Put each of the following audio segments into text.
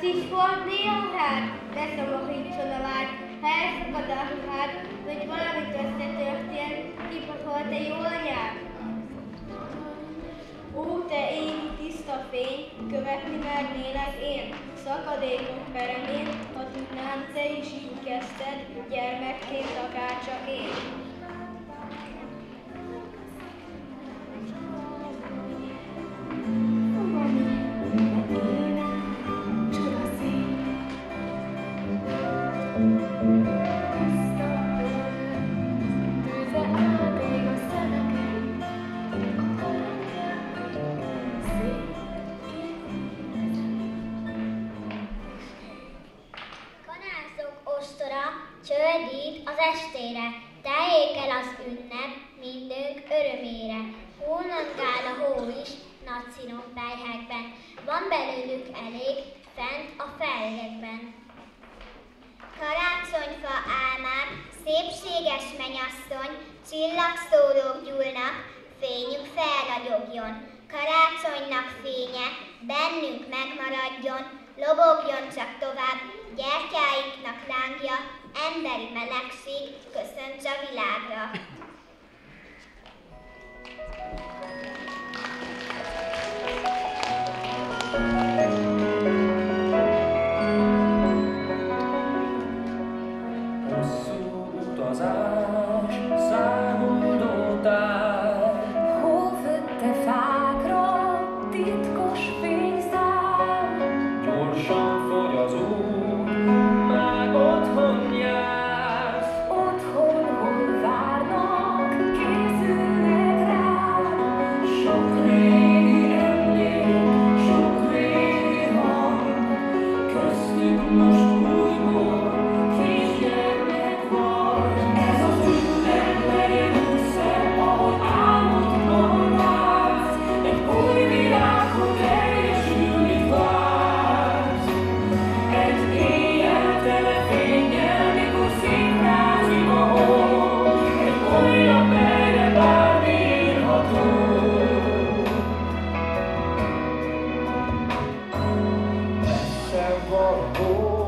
Azt is forduljon hát, leszomorítson a vágy, ha elszakad a hát, hogy valamit összetörtént, kipakolt a jó anyád. Ó, te én, tiszta fény, követni mernélek én, szakadékok peremén, ha tudnám, te is így kezdted, gyermekként akár csak én. segít az estére, teljék el az ünnep mindőnk örömére. Hónangál a hó is, nagy színom pelyhekben, van belőlük elég, fent a felhegekben. Karácsonyfa álmán, szépséges menyasszony, csillagszórók gyúlnak, fényük felragyogjon. Karácsonynak fénye bennünk megmaradjon, lobogjon csak tovább, gyertyáinknak lángja, emberi melegség köszönt a világra. and what a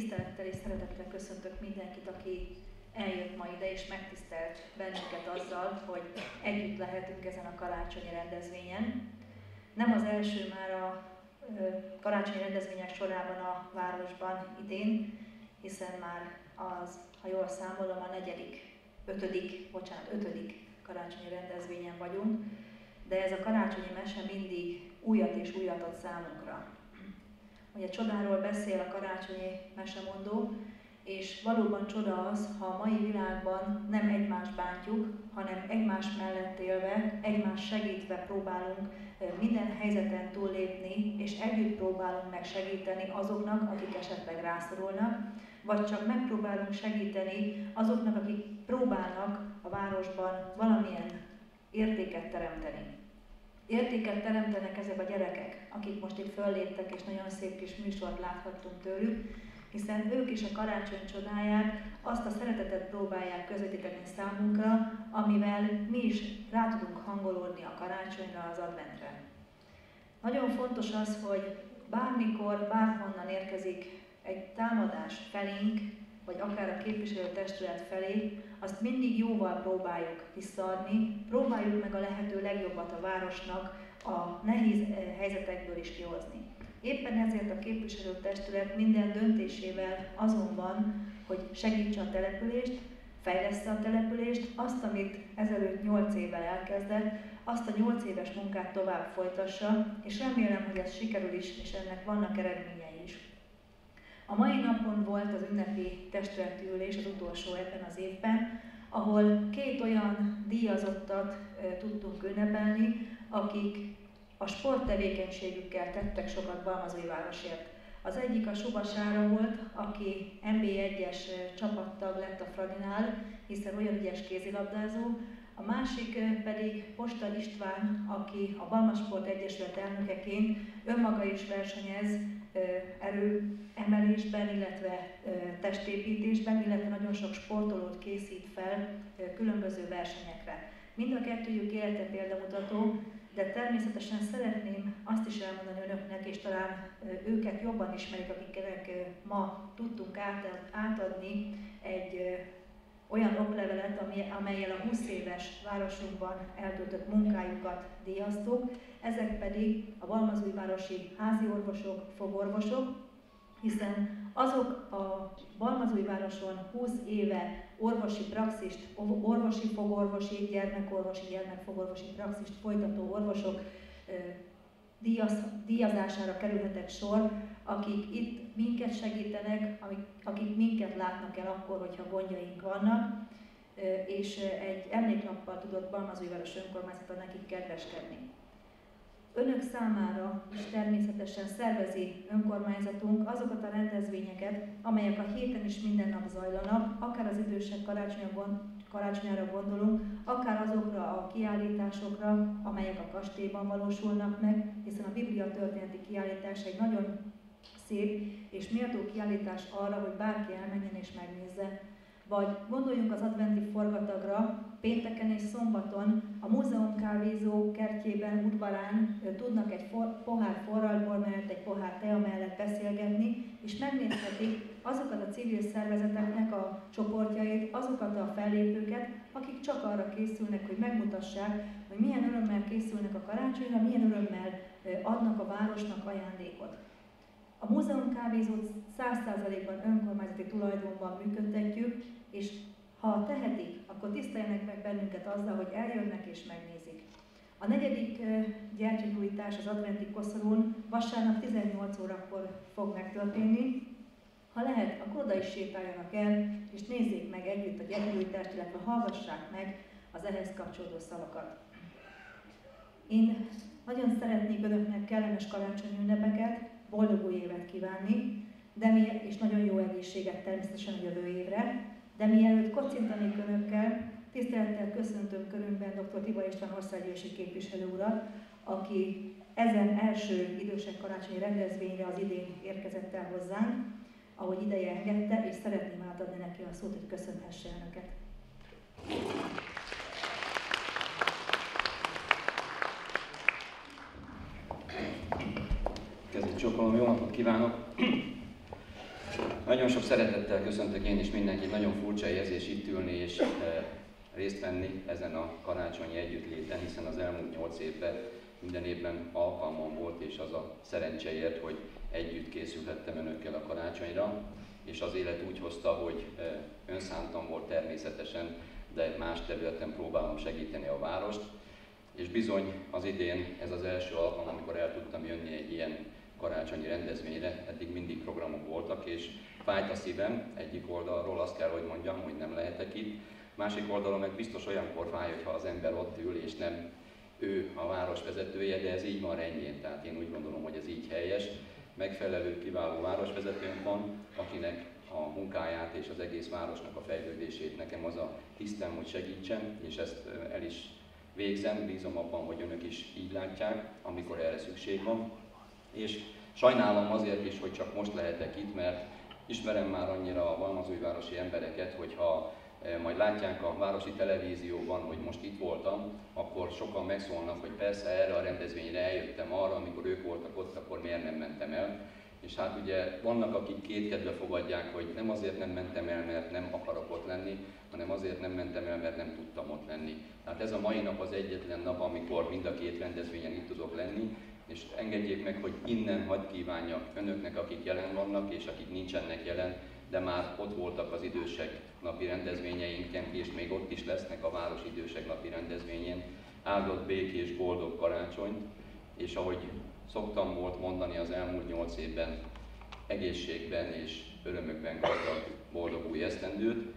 szeretettel köszöntök mindenkit, aki eljött ma ide és megtisztelt bennünket azzal, hogy együtt lehetünk ezen a karácsonyi rendezvényen. Nem az első már a karácsonyi rendezvények sorában a városban idén, hiszen már az, ha jól számolom, a negyedik, ötödik, bocsánat, ötödik karácsonyi rendezvényen vagyunk, de ez a karácsonyi mese mindig újat és újat ad számunkra. Ugye csodáról beszél a karácsonyi mesemondó, és valóban csoda az, ha a mai világban nem egymást bántjuk, hanem egymás mellett élve, egymás segítve próbálunk minden helyzeten túllépni, és együtt próbálunk meg segíteni azoknak, akik esetleg rászorulnak, vagy csak megpróbálunk segíteni azoknak, akik próbálnak a városban valamilyen értéket teremteni. Értéket teremtenek ezek a gyerekek, akik most itt fölléptek, és nagyon szép kis műsort láthattunk tőlük, hiszen ők is a karácsony csodáját, azt a szeretetet próbálják közvetíteni számunkra, amivel mi is rá tudunk hangolódni a karácsonyra, az adventre. Nagyon fontos az, hogy bármikor, bárhonnan érkezik egy támadás felénk, vagy akár a képviselőtestület felé, azt mindig jóval próbáljuk visszaadni, próbáljuk meg a lehető legjobbat a városnak a nehéz eh, helyzetekből is kihozni. Éppen ezért a képviselőtestület minden döntésével azon van, hogy segítse a települést, fejlesz a települést, azt, amit ezelőtt 8 évvel elkezdett, azt a 8 éves munkát tovább folytassa, és remélem, hogy ez sikerül is, és ennek vannak eredményei is. A mai napon volt az ünnepi testületi ülés, az utolsó ebben az évben, ahol két olyan díjazottat tudtunk ünnepelni, akik a sporttevékenységükkel tettek sokat Balmazújvárosért. Az egyik a Subasára volt, aki NB1-es csapattag lett a Fradinál, hiszen olyan ügyes kézilabdázó, a másik pedig Posta István, aki a Balmasport Egyesület elnökeként önmaga is versenyez erőemelésben, illetve testépítésben, illetve nagyon sok sportolót készít fel különböző versenyekre. Mind a kettőjük élete példamutató, de természetesen szeretném azt is elmondani önöknek, és talán őket jobban ismerik, akiknek ma tudtunk átadni egy olyan oklevelet, amelyel a 20 éves városunkban eltöltött munkájukat díjaztuk. Ezek pedig a Balmazújvárosi házi orvosok, fogorvosok, hiszen azok a Balmazújvároson 20 éve orvosi praxist, orvosi fogorvosi, gyermekorvosi, gyermekfogorvosi praxist folytató orvosok díjaz, díjazására kerülhetek sor, akik itt minket segítenek, akik, minket látnak el akkor, hogyha gondjaink vannak, és egy emléknappal tudott Balmazújváros önkormányzata nekik kedveskedni. Önök számára is természetesen szervezi önkormányzatunk azokat a rendezvényeket, amelyek a héten is minden nap zajlanak, akár az idősek karácsonyára gondolunk, akár azokra a kiállításokra, amelyek a kastélyban valósulnak meg, hiszen a Biblia történeti kiállítás egy nagyon szép és méltó kiállítás arra, hogy bárki elmenjen és megnézze. Vagy gondoljunk az adventi forgatagra, pénteken és szombaton a múzeum kávézó kertjében, udvarán tudnak egy for, pohár forralból tea mellett beszélgetni, és megnézhetik azokat a civil szervezeteknek a csoportjait, azokat a fellépőket, akik csak arra készülnek, hogy megmutassák, hogy milyen örömmel készülnek a karácsonyra, milyen örömmel adnak a városnak ajándékot. A múzeum kávézót 100%-ban önkormányzati tulajdonban működtetjük, és ha tehetik, akkor tiszteljenek meg bennünket azzal, hogy eljönnek és megnézik. A negyedik gyertyagyújtás az adventi koszorún vasárnap 18 órakor fog megtörténni. Ha lehet, akkor oda is sétáljanak el, és nézzék meg együtt a gyertyagyújtást, illetve hallgassák meg az ehhez kapcsolódó szavakat. Én nagyon szeretnék önöknek kellemes karácsonyi ünnepeket, boldog új évet kívánni, de mi, és nagyon jó egészséget természetesen a jövő évre, de mielőtt kocintanék önökkel, tisztelettel köszöntöm körünkben dr. Tibor István országgyűlési képviselő urat, aki ezen első idősek karácsonyi rendezvényre az idén érkezett el hozzánk, ahogy ideje engedte, és szeretném átadni neki a szót, hogy köszönhesse önöket. Kezdjük csókolom, jó napot kívánok! Nagyon sok szeretettel köszöntök én is mindenkit, nagyon furcsa érzés itt ülni és részt venni ezen a karácsonyi együttléten, hiszen az elmúlt nyolc évben minden évben alkalmam volt, és az a szerencseért, hogy együtt készülhettem önökkel a karácsonyra, és az élet úgy hozta, hogy önszántam volt természetesen, de más területen próbálom segíteni a várost, és bizony az idén ez az első alkalom, amikor el tudtam jönni egy ilyen karácsonyi rendezvényre, eddig mindig programok voltak, és fájt a szívem, egyik oldalról azt kell, hogy mondjam, hogy nem lehetek itt, másik oldalon meg biztos olyankor fáj, hogyha az ember ott ül, és nem ő a város vezetője, de ez így van rendjén, tehát én úgy gondolom, hogy ez így helyes. Megfelelő, kiváló városvezetőnk van, akinek a munkáját és az egész városnak a fejlődését nekem az a tisztem, hogy segítsen, és ezt el is végzem, bízom abban, hogy önök is így látják, amikor erre szükség van. És sajnálom azért is, hogy csak most lehetek itt, mert ismerem már annyira a Valmazújvárosi embereket, hogyha majd látják a városi televízióban, hogy most itt voltam, akkor sokan megszólnak, hogy persze erre a rendezvényre eljöttem arra, amikor ők voltak ott, akkor miért nem mentem el. És hát ugye vannak, akik kétkedve fogadják, hogy nem azért nem mentem el, mert nem akarok ott lenni, hanem azért nem mentem el, mert nem tudtam ott lenni. Tehát ez a mai nap az egyetlen nap, amikor mind a két rendezvényen itt tudok lenni, és engedjék meg, hogy innen hagyd kívánjak önöknek, akik jelen vannak, és akik nincsenek jelen, de már ott voltak az idősek napi rendezvényeinken, és még ott is lesznek a város idősek napi rendezvényén. Áldott békés, boldog karácsonyt, és ahogy szoktam volt mondani az elmúlt nyolc évben, egészségben és örömökben gazdag, boldog új esztendőt,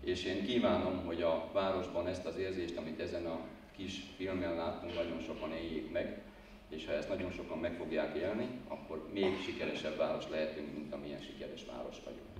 és én kívánom, hogy a városban ezt az érzést, amit ezen a kis filmen láttunk, nagyon sokan éljék meg, és ha ezt nagyon sokan meg fogják élni, akkor még sikeresebb város lehetünk, mint amilyen sikeres város vagyunk.